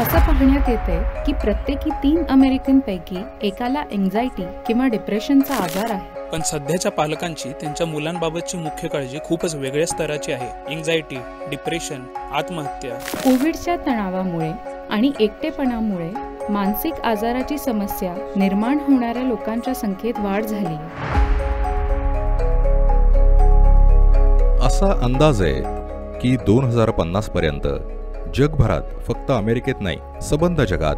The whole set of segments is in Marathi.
असं पाहण्यात येते की प्रत्येकी तीन अमेरिकनपैकी एकाला एन्झायटी किंवा डिप्रेशनचा आजार आहे. पण सध्याच्या पालकांची त्यांच्या मुलांबाबतची मुख्य काळजी खूपच वेगळ्या स्तराची आहे. एन्झायटी डिप्रेशन आत्महत्या. कोविडच्या तणावामुळे आणि एकटेपणामुळे मानसिक आजाराची समस्या निर्माण होणाऱ्या लोकांच्या संख्येत वाढ झाली. असा अंदाज आहे की दोन हजार पन्नास पर्यंत जगभरात फक्त अमेरिकेत नाही सबंध जगात.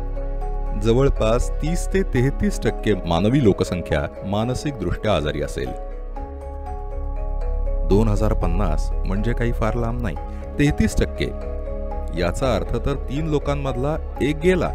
जवळपास तीस ते तेहतीस टक्के मानवी लोकसंख्या मानसिकदृष्ट्या आजारी असेल. दोन हजार पन्नास म्हणजे काही फार लांब नाही तेहतीस टक्के. याचा अर्थ तर तीन लोकांमधला एक गेला.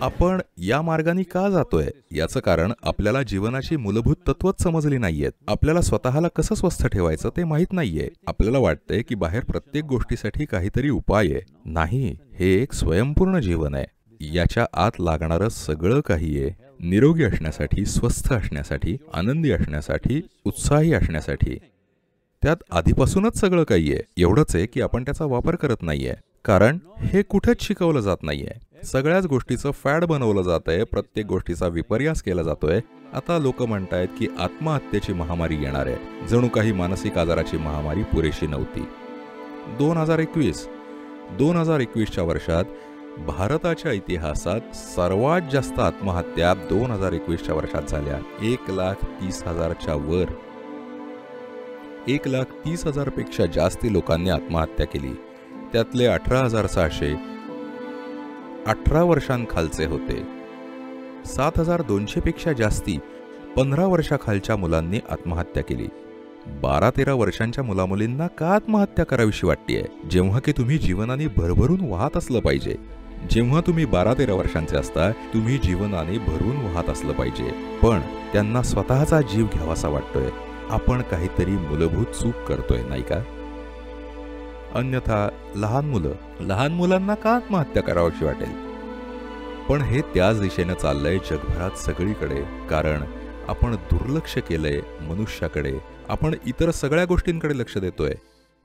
आपण या मार्गाने का जातोय? याचं कारण आपल्याला जीवनाची मूलभूत तत्वच समजली नाहीयेत. आपल्याला स्वतःला कसं स्वस्थ ठेवायचं ते माहीत नाहीये. आपल्याला वाटतंय की बाहेर प्रत्येक गोष्टीसाठी काहीतरी उपाय आहे. नाही हे एक स्वयंपूर्ण जीवन आहे. याच्या आत लागणारं सगळं काही आहे निरोगी असण्यासाठी स्वस्थ असण्यासाठी आनंदी असण्यासाठी उत्साही असण्यासाठी. त्यात आधीपासूनच सगळं काही आहे एवढंच आहे की आपण त्याचा वापर करत नाहीये. कारण हे कुठेच शिकवलं जात नाहीये. सगळ्याच गोष्टीचं फॅड बनवलं जात आहे प्रत्येक गोष्टीचा विपर्यास केला जातोय. आता लोक म्हणतायत की आत्महत्येची महामारी येणार आहे. जणू काही मानसिक आजाराची महामारी पुरेशी नव्हती. दोन हजार एकवीस. दोन हजार एकवीसच्या वर्षात भारताच्या इतिहासात सर्वात जास्त आत्महत्या दोन हजार एकवीसच्या वर्षात झाल्या. एक लाख तीस हजारच्या वर. एक लाख तीस हजारपेक्षा जास्ती लोकांनी आत्महत्या केली. त्यातले अठरा हजार सहाशे अठरा वर्षांखालचे होते. सात हजार दोनशेपेक्षा जास्ती पंधरा वर्षाखालच्या मुलांनी आत्महत्या केली. बारा तेरा वर्षांच्या मुलामुलींना का आत्महत्या करावीशी वाटतेय? जेव्हा की तुम्ही जीवनाने भरभरून वाहत असलं पाहिजे. जेव्हा तुम्ही बारा तेरा वर्षांचे असता तुम्ही जीवनाने भरून वाहत असलं पाहिजे. पण त्यांना स्वतःचा जीव घ्यावासा वाटतोय. आपण काहीतरी मूलभूत चूक करतोय नाही का? अन्यथा लहान मुलं लहान मुलांना का आत्महत्या करावीशी वाटेल? पण हे त्याच दिशेनं चाललंय जगभरात सगळीकडे कारण आपण दुर्लक्ष केलंय मनुष्याकडे. आपण इतर सगळ्या गोष्टींकडे लक्ष देतोय.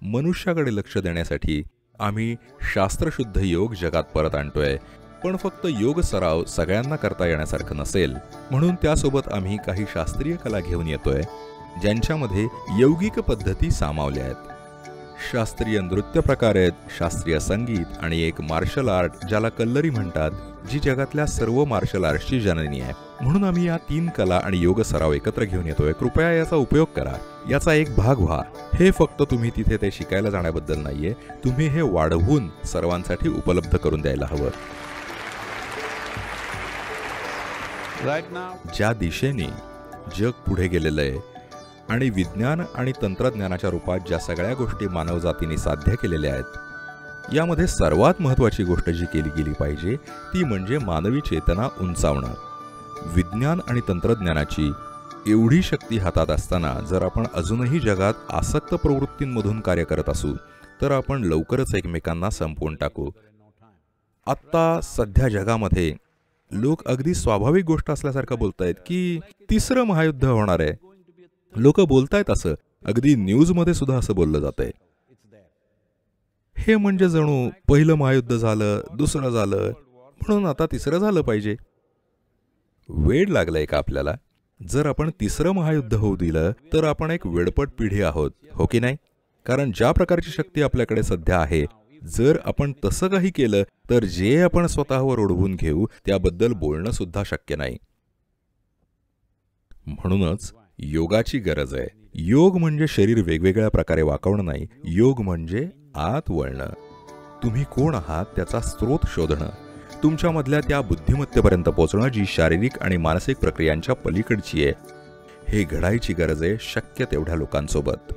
मनुष्याकडे लक्ष देण्यासाठी आम्ही शास्त्रशुद्ध योग जगात परत आणतोय. पण फक्त योग सराव सगळ्यांना करता येण्यासारखं नसेल. म्हणून त्यासोबत आम्ही काही शास्त्रीय कला घेऊन येतोय ज्यांच्यामध्ये यौगिक पद्धती सामावल्या आहेत. शास्त्रीय नृत्य प्रकार आहेत शास्त्रीय संगीत आणि एक मार्शल आर्ट ज्याला कल्लरी म्हणतात जी जगातल्या सर्व मार्शल आर्ट्सची जननी आहे. म्हणून आम्ही या तीन कला आणि योग सराव एकत्र घेऊन येतोय. कृपया याचा उपयोग करा. याचा एक भाग व्हा. हे फक्त तुम्ही तिथे ते शिकायला जाण्याबद्दल नाहीये. तुम्ही हे वाढवून सर्वांसाठी उपलब्ध करून द्यायला हवं. ज्या दिशेने जग पुढे गेलेलं आहे आणि विज्ञान आणि तंत्रज्ञानाच्या रूपात ज्या सगळ्या गोष्टी मानवजातीने साध्य केलेल्या आहेत यामध्ये सर्वात महत्त्वाची गोष्ट जी केली गेली पाहिजे ती म्हणजे मानवी चेतना उंचावणं. विज्ञान आणि तंत्रज्ञानाची एवढी शक्ती हातात असताना जर आपण अजूनही जगात आसक्त प्रवृत्तींमधून कार्य करत असू तर आपण लवकरच एकमेकांना संपवून टाकू. आत्ता सध्या जगामध्ये लोक अगदी स्वाभाविक गोष्ट असल्यासारखं बोलतायत की तिसरं महायुद्ध होणार आहे. लोक बोलतायत असं. अगदी न्यूजमध्ये सुद्धा असं बोललं जातंय. हे म्हणजे जणू पहिलं महायुद्ध झालं दुसरं झालं म्हणून आता तिसरं झालं पाहिजे. वेळ लागलाय का आपल्याला? जर आपण तिसरं महायुद्ध होऊ दिलं तर आपण एक वेडपट पिढी आहोत हो की नाही? कारण ज्या प्रकारची शक्ती आपल्याकडे सध्या आहे जर आपण तसं काही केलं तर जे आपण स्वतःवर ओढवून घेऊ त्याबद्दल बोलणं सुद्धा शक्य नाही. म्हणूनच योगाची गरज आहे. योग म्हणजे शरीर वेगवेगळ्या प्रकारे वाकवणं नाही. योग म्हणजे आत वळणं. तुम्ही कोण आहात त्याचा स्रोत शोधणं. तुमच्यामधल्या त्या बुद्धिमत्तेपर्यंत पोहोचणं जी शारीरिक आणि मानसिक प्रक्रियांच्या पलीकडची आहे. हे घडायची गरज आहे शक्य तेवढ्या लोकांसोबत.